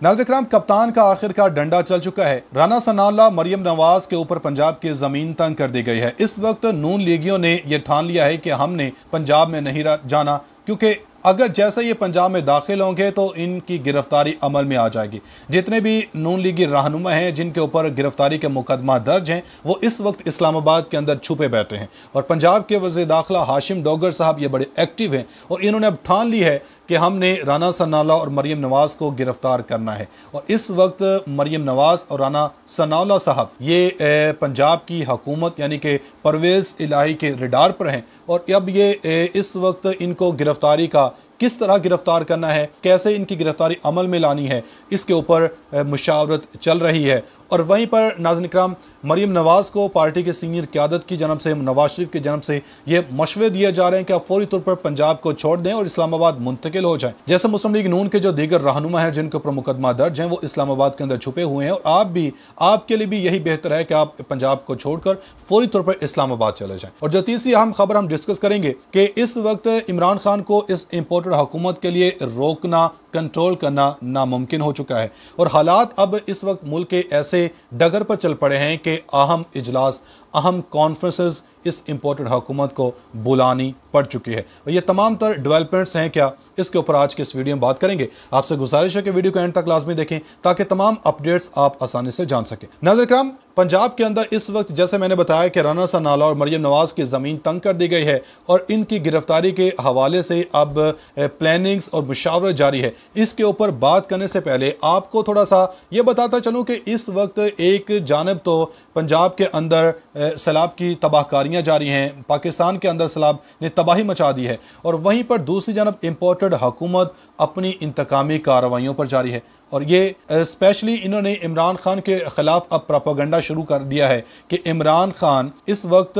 नाजरकराम कप्तान का आखिरकार डंडा चल चुका है। राना सनाला, मरियम नवाज़ के ऊपर पंजाब की ज़मीन तंग कर दी गई है। इस वक्त नून लीगियों ने यह ठान लिया है कि हमने पंजाब में नहीं जाना, क्योंकि अगर जैसे ये पंजाब में दाखिल होंगे तो इनकी गिरफ्तारी अमल में आ जाएगी। जितने भी नून लीगी रहनुमा हैं, जिनके ऊपर गिरफ्तारी के मुकदमा दर्ज हैं, वो इस वक्त इस्लामाबाद के अंदर छुपे बैठे हैं। और पंजाब के वजी दाखिला हाशिम डोगर साहब ये बड़े एक्टिव हैं और इन्होंने अब ठान ली है कि हमने राना सनाला और मरीम नवाज़ को गिरफ़्तार करना है। और इस वक्त मरीम नवाज़ और राना सनाला साहब, ये पंजाब की हकूमत यानी कि परवेज़ इलाही के रिडार पर हैं। और अब ये इस वक्त इनको गिरफ्तारी का किस तरह गिरफ़्तार करना है, कैसे इनकी गिरफ्तारी अमल में लानी है, इसके ऊपर मुशावरत चल रही है। और वहीं पर नाजन कराम मरीम नवाज़ को पार्टी के सीनियर क्यादत की जन्म से, नवाज़ शरीफ की जन्म से ये मशवरे दिए जा रहे हैं कि आप फौरी तौर पर पंजाब को छोड़ दें और इस्लामाबाद मुंतकिल हो जाए। जैसे मुस्लिम लीग नून के जो दीगर रहनुमा हैं, जिनके ऊपर मुकदमा दर्ज हैं, वो इस्लामाबाद के अंदर छुपे हुए हैं और आप भी, आपके लिए भी यही बेहतर है कि आप पंजाब को छोड़कर फौरी तौर पर इस्लामाबाद चले जाएँ। और जो तीसरी अहम खबर हम डिस्कस करेंगे कि इस वक्त इमरान खान को इस इम्पोर्टेड हुकूमत के लिए रोकना कंट्रोल करना नामुमकिन हो चुका है। और हालात अब इस वक्त मुल्क के ऐसे डगर पर चल पड़े हैं कि अहम इजलास अहम कॉन्फ्रेंसेस इस इम्पोर्टेड हुकूमत को बुलानी पड़ चुकी है। और ये तमाम तर डेवलपमेंट्स हैं क्या? इसके ऊपर आज के इस वीडियो में बात करेंगे। आपसे गुजारिश है कि वीडियो को एंड तक लाजमी देखें, ताकि तमाम अपडेट्स आप आसानी से जान सकें। नज़र कराम पंजाब के अंदर इस वक्त जैसे मैंने बताया कि राना सनाला और मरियम नवाज़ की ज़मीन तंग कर दी गई है और इनकी गिरफ्तारी के हवाले से अब प्लानिंग्स और मुशावरत जारी है। इसके ऊपर बात करने से पहले आपको थोड़ा सा ये बताता चलूँ कि इस वक्त एक जानब तो पंजाब के अंदर सैलाब की तबाहकारियाँ जारी हैं। पाकिस्तान के अंदर सैलाब ने तबाही मचा दी है और वहीं पर दूसरी जानब इम्पोर्टेड हुकूमत अपनी इंतकामी कार्रवाइयों पर जारी है। और ये स्पेशली इन्होंने इमरान खान के ख़िलाफ़ अब प्रोपोगंडा शुरू कर दिया है कि इमरान खान इस वक्त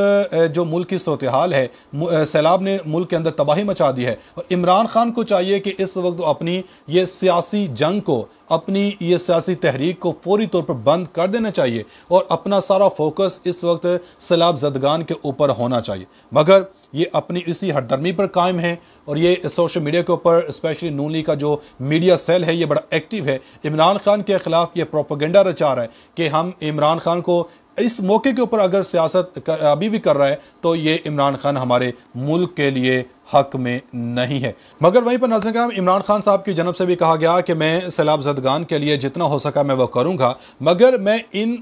जो मुल्क की सूरत हाल है सैलाब ने मुल्क के अंदर तबाही मचा दी है। और इमरान खान को चाहिए कि इस वक्त अपनी ये सियासी जंग को, अपनी ये सियासी तहरीक को फौरी तौर पर बंद कर देना चाहिए और अपना सारा फोकस इस वक्त सैलाब जदगान के ऊपर होना चाहिए। मगर ये अपनी इसी हरदर्मी पर कायम है और ये सोशल मीडिया के ऊपर स्पेशली नूनी का जो मीडिया सेल है, ये बड़ा एक्टिव है। इमरान खान के ख़िलाफ़ ये प्रोपोगंडा रचा रहा है कि हम इमरान खान को इस मौके के ऊपर अगर सियासत अभी भी कर रहा है तो ये इमरान खान हमारे मुल्क के लिए हक में नहीं है। मगर वहीं पर नज़र कराम इमरान खान साहब की जनब से भी कहा गया कि मैं सैलाब जदगान के लिए जितना हो सका मैं वह करूँगा, मगर मैं इन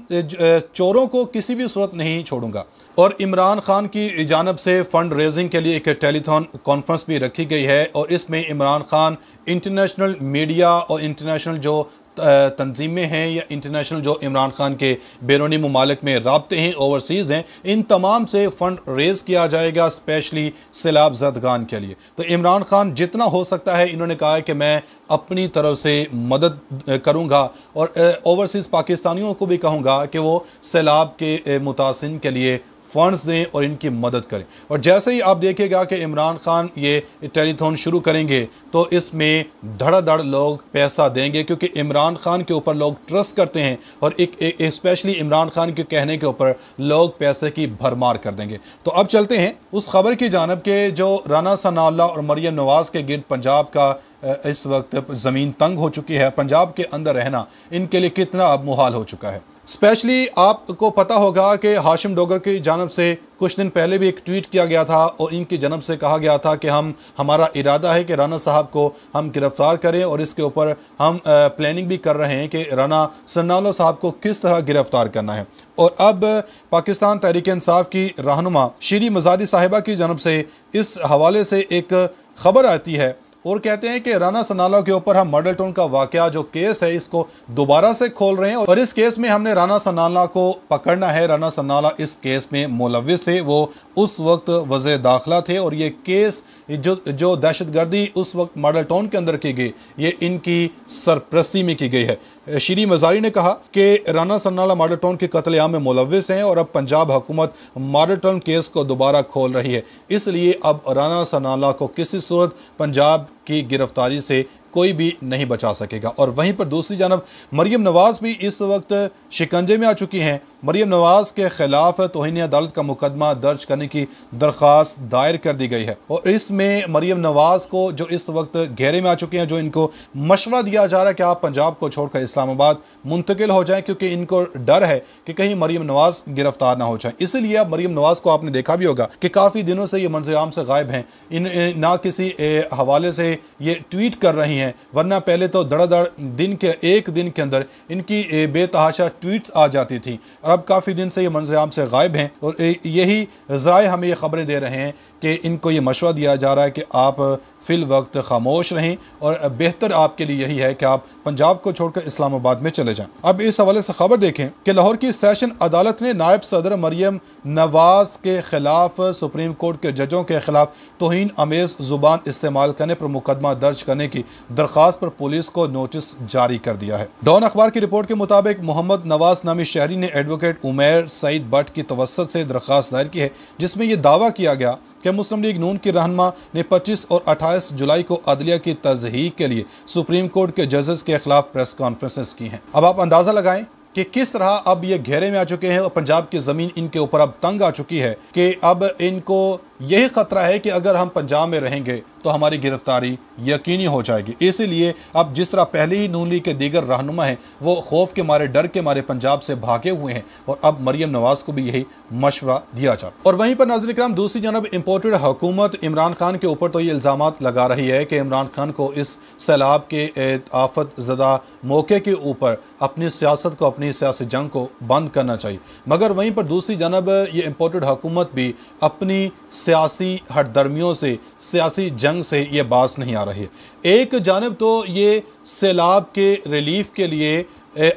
चोरों को किसी भी सूरत नहीं छोड़ूँगा। और इमरान खान की जानब से फ़ंड रेजिंग के लिए एक टेलीथॉन कॉन्फ्रेंस भी रखी गई है, और इसमें इमरान खान इंटरनेशनल मीडिया और इंटरनेशनल जो तंजीमें हैं या इंटरनेशनल जो इमरान खान के बैरूनी ममालिक में रबते हैं ओवरसीज़ हैं, इन तमाम से फ़ंड रेज़ किया जाएगा स्पेशली सैलाब जदगान के लिए। तो इमरान खान जितना हो सकता है, इन्होंने कहा है कि मैं अपनी तरफ़ से मदद करूँगा और ओवरसीज़ पाकिस्तानियों को भी कहूँगा कि वो सैलाब के मुतासिन के लिए फ़ंड्स दें और इनकी मदद करें। और जैसे ही आप देखिएगा कि इमरान खान ये टेलीथॉन शुरू करेंगे तो इसमें धड़ाधड़ लोग पैसा देंगे, क्योंकि इमरान खान के ऊपर लोग ट्रस्ट करते हैं और एक स्पेशली इमरान खान के कहने के ऊपर लोग पैसे की भरमार कर देंगे। तो अब चलते हैं उस खबर की जानब के जो राना सनाल्ला और मरियम नवाज़ के गिरद पंजाब का इस वक्त ज़मीन तंग हो चुकी है, पंजाब के अंदर रहना इनके लिए कितना अब मुहाल हो चुका है। स्पेशली आपको पता होगा कि हाशिम डोगर की जानब से कुछ दिन पहले भी एक ट्वीट किया गया था और इनकी जनब से कहा गया था कि हम, हमारा इरादा है कि राना साहब को हम गिरफ़्तार करें और इसके ऊपर हम प्लानिंग भी कर रहे हैं कि राना सन्नालो साहब को किस तरह गिरफ़्तार करना है। और अब पाकिस्तान तहरीक इंसाफ की रहनुमा, श्री मजादी साहिबा की जनब से इस हवाले से एक ख़बर आती है और कहते हैं कि राना सनाला के ऊपर हम मॉडल टाउन का वाक़ जो केस है, इसको दोबारा से खोल रहे हैं। और इस केस में हमने राना सनाला को पकड़ना है। राना सनाला इस केस में मुलविस थे, वो उस वक्त वजह दाखिला थे और ये केस जो जो दहशत गर्दी उस वक्त मॉडल टाउन के अंदर की गई, ये इनकी सरप्रस्ती में की गई है। श्री मजारी ने कहा कि राना सन्नाला मॉडल टाउन के कतलेआम में मुलविस हैं और अब पंजाब हुकूमत मॉडल टाउन केस को दोबारा खोल रही है। इसलिए अब राना सन्नाला को किसी सूरत पंजाब की गिरफ्तारी से कोई भी नहीं बचा सकेगा। और वहीं पर दूसरी जानब मरीम नवाज़ भी इस वक्त शिकंजे में आ चुकी हैं। मरीम नवाज़ के खिलाफ तोहन अदालत का मुकदमा दर्ज करने की दरख्वास्त दायर कर दी गई है। और इसमें मरीम नवाज़ को जो इस वक्त घेरे में आ चुके हैं, जो इनको मशवरा दिया जा रहा है कि आप पंजाब को छोड़कर इस्लामाबाद मुंतकिल हो जाएँ, क्योंकि इनको डर है कि कहीं मरीम नवाज़ गिरफ़्तार ना हो जाए। इसलिए मरीम नवाज़ को आपने देखा भी होगा कि काफ़ी दिनों से ये मंजर से गायब हैं। इन ना किसी हवाले से ये ट्वीट कर रही वरना पहले तो धड़ाधड़ दिन के, एक दिन के अंदर इनकी बेतहाशा ट्वीट्स आ जाती थी। और अब काफ़ी दिन से ये मंजर से गायब हैं और यही ज़राए हमें ये खबरें दे रहे हैं कि इनको ये मशवरा दिया जा रहा है कि आप फ़िल वक्त खामोश रहें और बेहतर आपके लिए यही है कि आप पंजाब को छोड़कर इस्लामाबाद में चले जाएँ। अब इस हवाले से खबर देखें कि लाहौर की सेशन अदालत ने नायब सदर मरियम नवाज़ के खिलाफ सुप्रीम कोर्ट के जजों के खिलाफ तोहन अमेज ज़ुबान इस्तेमाल करने पर मुकदमा दर्ज करने की दरख्वास्त पर पुलिस को नोटिस जारी कर दिया है। डॉन अखबार की रिपोर्ट के मुताबिक मोहम्मद नवाज़ नामी शहरी ने एडवोकेट उमेर सईद भट्ट की तवसत से दरख्वास्त दायर की है, जिसमें यह दावा किया गया कि मुस्लिम लीग नून की रहनमा ने 25 और 28 जुलाई को अदलिया की तजही के लिए सुप्रीम कोर्ट के जजेस के खिलाफ प्रेस कॉन्फ्रेंसेस की हैं। अब आप अंदाज़ा लगाएँ कि किस तरह अब ये घेरे में आ चुके हैं और पंजाब की ज़मीन इनके ऊपर अब तंग आ चुकी है कि अब इनको यही ख़तरा है कि अगर हम पंजाब में रहेंगे तो हमारी गिरफ्तारी यकीनी हो जाएगी। इसीलिए अब जिस तरह पहले ही नून लीग के दीगर रहनुमा हैं, वो खौफ के मारे, डर के मारे पंजाब से भागे हुए हैं और अब मरीम नवाज़ को भी यही मशवरा दिया जाए और वहीं पर नाजर कराम दूसरी जानब इम्पोर्टेड हुकूमत इमरान खान के ऊपर तो ये इल्ज़ाम लगा रही है कि इमरान खान को इस सैलाब के आफत ज़दा मौके के ऊपर अपनी सियासत को, अपनी सियासी जंग को बंद करना चाहिए। मगर वहीं पर दूसरी जानब ये इम्पोर्टेड हुकूमत भी अपनी सियासी हटदर्मियों से, सियासी जंग से ये बास नहीं आ रही। एक जानब तो ये सैलाब के रिलीफ के लिए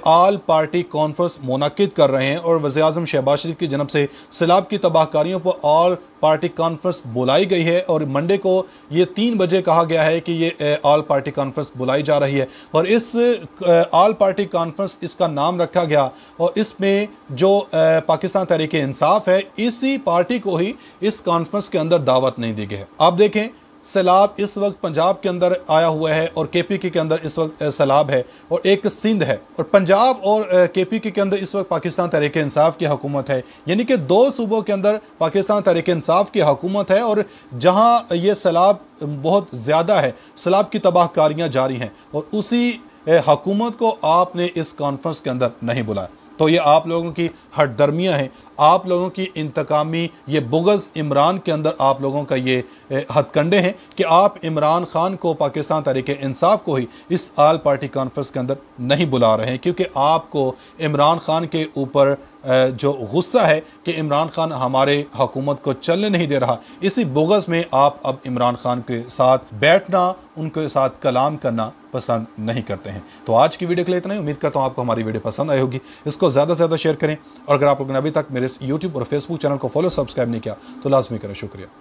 आल पार्टी कॉन्फ्रेंस मुनद कर रहे हैं और वजी अजम शहबाज शरीफ की जनब से सैलाब की तबाहकारियों पर आल पार्टी कॉन्फ्रेंस बुलाई गई है और मंडे को ये तीन बजे कहा गया है कि ये आल पार्टी कॉन्फ्रेंस बुलाई जा रही है। और इस आल पार्टी कॉन्फ्रेंस इसका नाम रखा गया और इसमें जो पाकिस्तान तहरीक इंसाफ है, इसी पार्टी को ही इस कॉन्फ्रेंस के अंदर दावत नहीं दी गई है। आप देखें सैलाब इस वक्त पंजाब के अंदर आया हुआ है और के पी के अंदर इस वक्त सैलाब है और एक सिंध है। और पंजाब और के पी के अंदर इस वक्त पाकिस्तान तहरीक इंसाफ की हुकूमत है। यानी कि दो सूबों के अंदर पाकिस्तान तहरीक इंसाफ की हुकूमत है और जहाँ ये सैलाब बहुत ज़्यादा है, सैलाब की तबाहकारियाँ जारी हैं और उसी हुकूमत को आपने इस कॉन्फ्रेंस के अंदर नहीं बुलाया। तो ये आप लोगों की हटदर्मियाँ हैं। आप लोगों की इंतकामी, ये बुगज़ इमरान के अंदर आप लोगों का ये हथकंडे हैं कि आप इमरान खान को पाकिस्तान तरीक इंसाफ को ही इस आल पार्टी कॉन्फ्रेंस के अंदर नहीं बुला रहे हैं, क्योंकि आपको इमरान खान के ऊपर जो गुस्सा है कि इमरान खान हमारे हुकूमत को चलने नहीं दे रहा, इसी बुगज़ में आप अब इमरान खान के साथ बैठना, उनके साथ कलाम करना पसंद नहीं करते हैं। तो आज की वीडियो के लिए इतना ही। उम्मीद करता हूँ आपको हमारी वीडियो पसंद आई होगी। इसको ज़्यादा से ज़्यादा शेयर करें और अगर आप लोगों ने अभी तक मेरे यूट्यूब और फेसबुक चैनल को फॉलो सब्सक्राइब नहीं किया तो लाजमी करें शुक्रिया।